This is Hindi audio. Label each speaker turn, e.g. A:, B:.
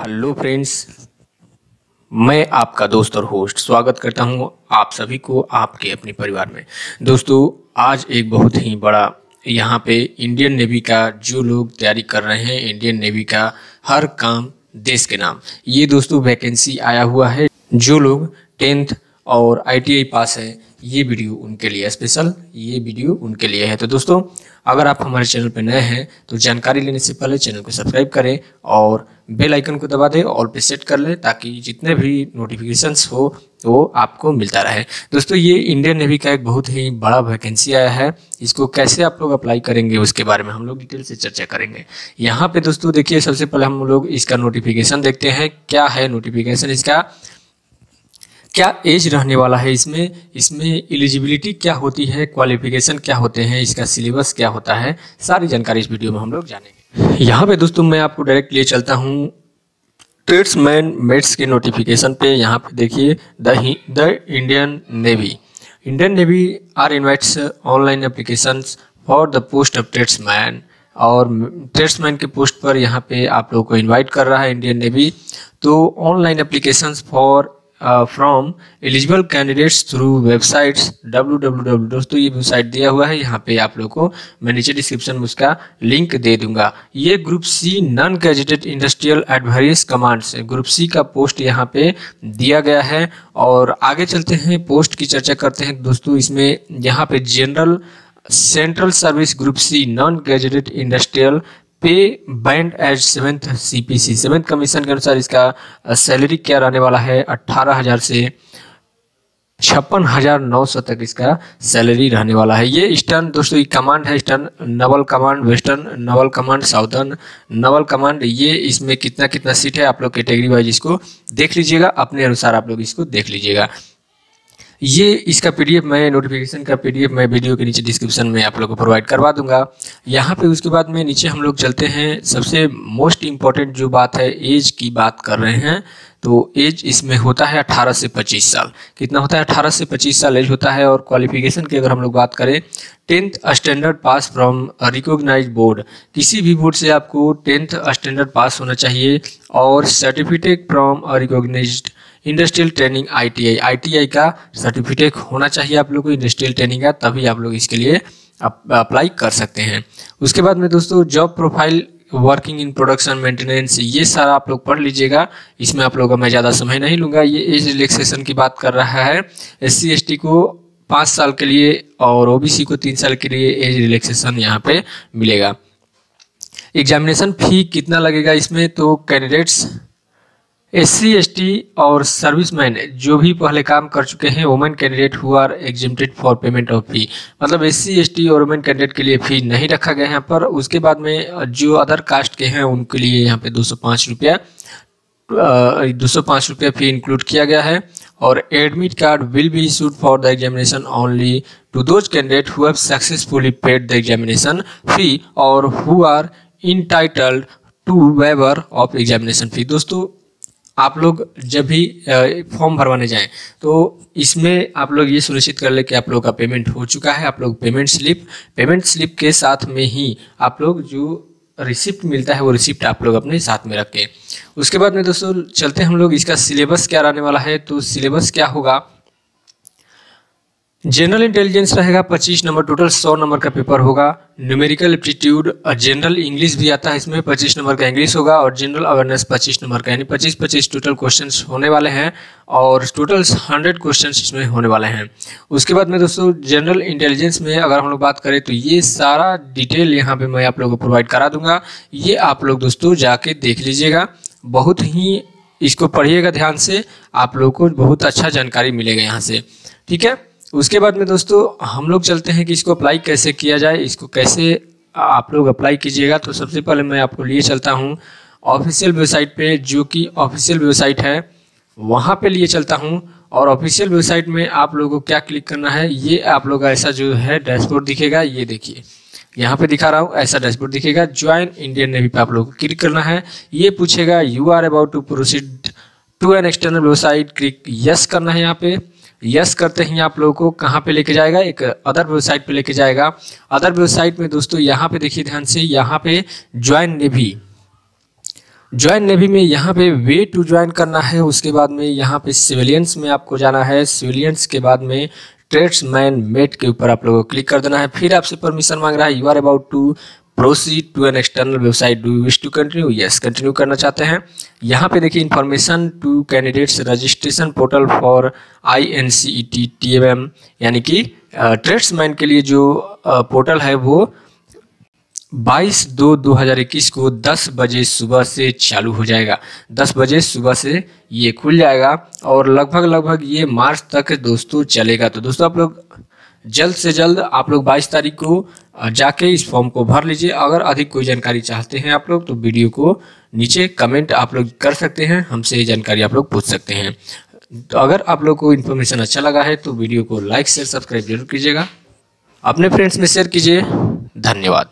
A: हेलो फ्रेंड्स मैं आपका दोस्त और होस्ट स्वागत करता हूँ आप सभी को आपके अपने परिवार में। दोस्तों, आज एक बहुत ही बड़ा यहाँ पे इंडियन नेवी का जो लोग तैयारी कर रहे हैं इंडियन नेवी का हर काम देश के नाम। ये दोस्तों वैकेंसी आया हुआ है, जो लोग टेंथ और आईटीआई पास है। ये वीडियो उनके लिए स्पेशल ये वीडियो उनके लिए है। तो दोस्तों, अगर आप हमारे चैनल पर नए हैं तो जानकारी लेने से पहले चैनल को सब्सक्राइब करें और बेल आइकन को दबा दें ऑल पे सेट कर लें, ताकि जितने भी नोटिफिकेशंस हो, वो आपको मिलता रहे। दोस्तों, ये इंडियन नेवी का एक बहुत ही बड़ा वैकेंसी आया है। इसको कैसे आप लोग अप्लाई करेंगे, उसके बारे में हम लोग डिटेल से चर्चा करेंगे। यहाँ पे दोस्तों, देखिए, सबसे पहले हम लोग इसका नोटिफिकेशन देखते हैं। क्या है नोटिफिकेशन इसका? क्या एज रहने वाला है इसमें? इसमें एलिजिबिलिटी क्या होती है? क्वालिफिकेशन क्या होते हैं? इसका सिलेबस क्या होता है? सारी जानकारी इस वीडियो में हम लोग जानेंगे। यहाँ पे दोस्तों मैं आपको डायरेक्ट लिए चलता हूँ। ट्रेड्समैन मेट्स के नोटिफिकेशन पे। यहाँ पे देखिए the Indian navy Indian navy are invites online application for the post of tradesman और ट्रेड्समैन के पोस्ट पर यहाँ पे आप लोगों को इनवाइट कर रहा है इंडियन नेवी तो online applications for eligible candidates through websites W दोस्तों, ये वेबसाइट दिया हुआ है। यहाँ पे आप लोग को मैं नीचे डिस्क्रिप्शन में उसका लिंक दे दूँगा। ये group C non graduated industrial advice commands group C का पोस्ट यहाँ पे दिया गया है। और आगे चलते हैं पोस्ट की चर्चा करते हैं। दोस्तों, इसमें यहाँ पे general central service group C non graduated industrial pay band as seventh CPC seventh commission के अनुसार इसका सैलरी क्या रहने वाला है? अट्ठारह हज़ार से छप्पन हज़ार नौ सौ तक इसका सैलरी रहने वाला है। ये ईस्टर्न, दोस्तों, ये कमांड है, eastern naval command western naval command southern naval command ये इसमें कितना कितना सीट है, आप लोग कैटेगरी वाइज इसको देख लीजिएगा, अपने अनुसार आप लोग इसको देख लीजिएगा। ये इसका पीडीएफ मैं नोटिफिकेशन का पीडीएफ मैं वीडियो के नीचे डिस्क्रिप्शन में आप लोग को प्रोवाइड करवा दूँगा। यहाँ पे उसके बाद में नीचे हम लोग चलते हैं। सबसे मोस्ट इंपॉर्टेंट जो बात है एज की बात कर रहे हैं। तो एज इसमें होता है 18 से 25 साल। कितना होता है? 18 से 25 साल एज होता है और क्वालिफिकेशन की अगर हम लोग बात करें tenth standard pass from recognize board किसी भी बोर्ड से आपको टेंथ स्टैंडर्ड पास होना चाहिए और certificate from recognize industrial training ITI ITI का सर्टिफिकेट होना चाहिए आप लोग को इंडस्ट्रियल ट्रेनिंग का, तभी आप लोग इसके लिए अप्लाई कर सकते हैं। उसके बाद में दोस्तों job profile working in production maintenance ये सारा आप लोग पढ़ लीजिएगा। इसमें आप लोगों का मैं ज़्यादा समय नहीं लूँगा। ये एज रिलैक्सेशन की बात कर रहा है। एस सी को पाँच साल के लिए और ओबीसी को तीन साल के लिए एज रिलैक्सेशन यहाँ पे मिलेगा। एग्जामिनेशन फ़ी कितना लगेगा इसमें? तो कैंडिडेट्स एस सी और सर्विसमैन जो भी पहले काम कर चुके हैं women candidate who are exempted for payment of fee मतलब एस सी और वुमेन कैंडिडेट के लिए फ़ी नहीं रखा गया यहाँ पर। उसके बाद में जो अदर कास्ट के हैं, उनके लिए यहाँ पे दो सौ पाँच रुपया दो सौ पाँच रुपया फ़ी इंक्लूड किया गया है। और admit card will be issued for the examination only to those candidate who have successfully paid the examination fee और who are entitled to waiver of examination fee दोस्तों आप लोग जब भी फॉर्म भरवाने जाएँ तो इसमें आप लोग ये सुनिश्चित कर ले कि आप लोग का पेमेंट हो चुका है, आप लोग पेमेंट स्लिप पेमेंट स्लिप के साथ में ही आप लोग जो रिसिप्ट मिलता है, वो रिसिप्ट आप लोग अपने साथ में रखें। उसके बाद में दोस्तों, चलते हम लोग, इसका सिलेबस क्या रहने वाला है तो सिलेबस क्या होगा जनरल इंटेलिजेंस रहेगा 25 नंबर टोटल 100 नंबर का पेपर होगा। न्यूमेरिकल एप्टीट्यूड और जनरल इंग्लिश भी आता है इसमें 25 नंबर का इंग्लिश होगा और जनरल अवेयरनेस 25 नंबर का, यानी 25 25 टोटल क्वेश्चंस होने वाले हैं और टोटल 100 क्वेश्चंस इसमें होने वाले हैं। उसके बाद में दोस्तों जनरल इंटेलिजेंस में अगर हम लोग बात करें तो ये सारा डिटेल यहाँ पर मैं आप लोग को प्रोवाइड करा दूँगा। ये आप लोग दोस्तों जाके देख लीजिएगा। बहुत ही इसको पढ़िएगा ध्यान से, आप लोग को बहुत अच्छा जानकारी मिलेगा यहाँ से। ठीक है? उसके बाद में दोस्तों, हम लोग चलते हैं कि इसको अप्लाई कैसे किया जाए, इसको कैसे आप लोग अप्लाई कीजिएगा। तो सबसे पहले मैं आपको लिए चलता हूँ ऑफिशियल वेबसाइट पे, जो कि ऑफिशियल वेबसाइट है। वहाँ पे लिए चलता हूँ और ऑफिशियल वेबसाइट में आप लोगों को क्या क्लिक करना है, ये आप लोग ऐसा जो है डैशबोर्ड दिखेगा, ये देखिए। यहाँ पे दिखा रहा हूँ, ऐसा डैशबोर्ड दिखेगा। ज्वाइन इंडियन नेवी पे आप लोगों को क्लिक करना है। ये पूछेगा you are about to proceed to an external website click yes करना है यहाँ पे। यस करते ही आप लोगों को कहाँ पे लेके जाएगा? एक अदर वेबसाइट पे लेके जाएगा। अदर वेबसाइट में दोस्तों, यहाँ पे देखिए ध्यान से, यहाँ पे ज्वाइन नेवी ज्वाइन नेवी में यहाँ पे वे टू ज्वाइन करना है। उसके बाद में यहाँ पे सिविलियंस में आपको जाना है। सिविलियंस के बाद में ट्रेड्समैन मेट के ऊपर आप लोगों को क्लिक कर देना है। फिर आपसे परमिशन मांग रहा है। You are about to proceed to an external website do wish to continue yes continue करना चाहते हैं। यहाँ पे देखिए information to candidates registration portal for I N C E T T M M यानी कि ट्रेड्समैन के लिए जो पोर्टल है वो बाईस दो दो हज़ार इक्कीस को दस बजे सुबह से चालू हो जाएगा। दस बजे सुबह से ये खुल जाएगा और लगभग लगभग ये मार्च तक दोस्तों चलेगा। तो दोस्तों आप लोग जल्द से जल्द आप लोग बाईस तारीख को जाके इस फॉर्म को भर लीजिए। अगर अधिक कोई जानकारी चाहते हैं आप लोग तो वीडियो को नीचे कमेंट आप लोग कर सकते हैं, हमसे ये जानकारी आप लोग पूछ सकते हैं। तो अगर आप लोग को इन्फॉर्मेशन अच्छा लगा है तो वीडियो को लाइक, शेयर, सब्सक्राइब ज़रूर कीजिएगा। अपने फ्रेंड्स में शेयर कीजिए। धन्यवाद।